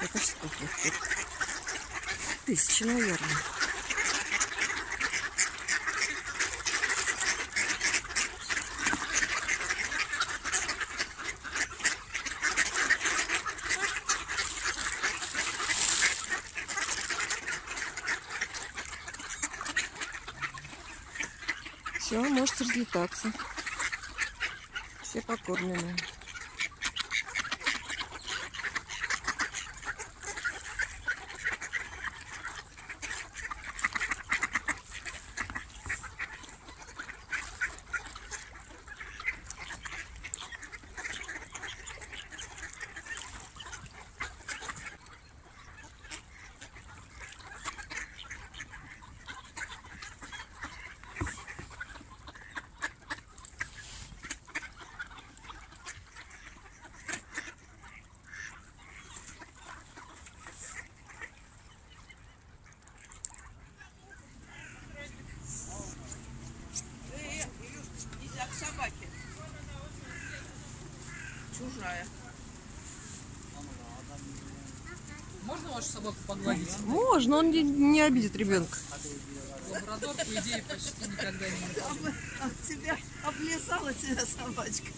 Это сколько? Тысячи, наверное. Все, можете разлетаться. Все покормлены. Чужая. Можно вашу собаку погладить? Можно, он не, не обидит ребенка. Лабрадор, по идее, почти никогда не А тебя облизала тебя собачка.